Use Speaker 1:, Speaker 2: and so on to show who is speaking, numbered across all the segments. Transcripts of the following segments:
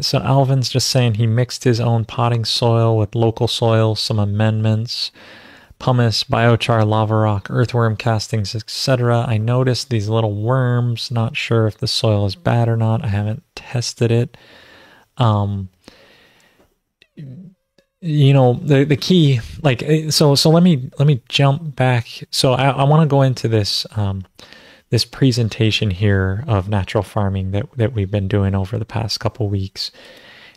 Speaker 1: so Alvin's just saying he mixed his own potting soil with local soil, some amendments, pumice, biochar, lava rock, earthworm castings, etc. I noticed these little worms. Not sure if the soil is bad or not. I haven't tested it. Um, you know the the key like eh, so so let me let me jump back so i, I want to go into this um this presentation here of natural farming that that we've been doing over the past couple weeks.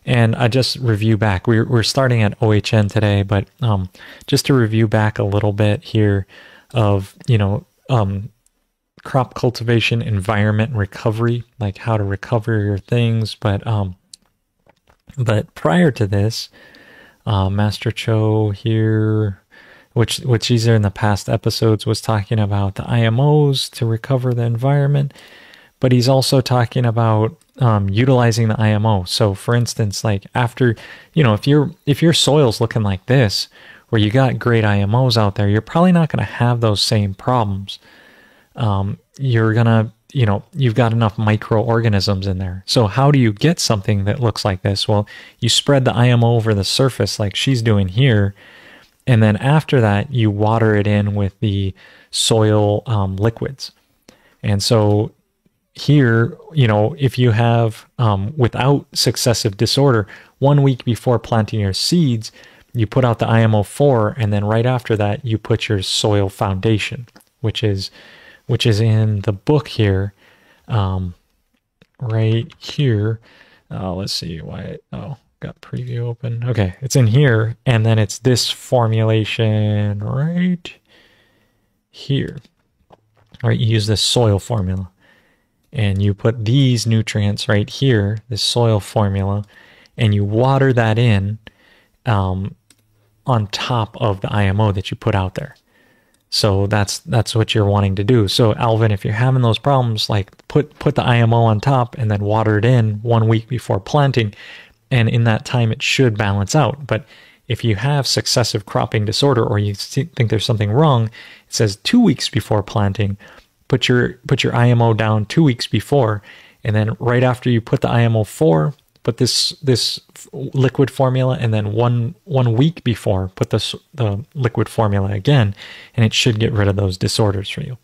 Speaker 1: And i just review back we're, we're starting at ohn today but um just to review back a little bit here of you know um crop cultivation environment recovery like how to recover your things. But um but prior to this uh, Master Cho here, which which either in the past episodes was talking about the IMOs to recover the environment, but he's also talking about um, utilizing the IMO. So, for instance, like after you know, if your if your soil's looking like this, where you got great IMOs out there, you're probably not going to have those same problems. Um, you're gonna you know, you've got enough microorganisms in there. So how do you get something that looks like this? Well, you spread the IMO over the surface like she's doing here. And then after that, you water it in with the soil um, liquids. And so here, you know, if you have um, without successive disorder, one week before planting your seeds, you put out the IMO 4, and then right after that, you put your soil foundation, which is which is in the book here, um, right here. Uh, let's see why. oh, got preview open. Okay, it's in here, and then it's this formulation right here. All right, you use this soil formula, and you put these nutrients right here, this soil formula, and you water that in um, on top of the IMO that you put out there. So that's that's what you're wanting to do. So Alvin, if you're having those problems, like put put the IMO on top and then water it in one week before planting, and in that time it should balance out. But if you have successive cropping disorder or you think there's something wrong, it says two weeks before planting, put your put your IMO down two weeks before, and then right after you put the IMO four, put this this liquid formula and then one one week before put the the liquid formula again and it should get rid of those disorders for you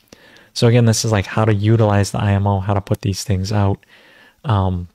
Speaker 1: so again this is like how to utilize the imo how to put these things out um,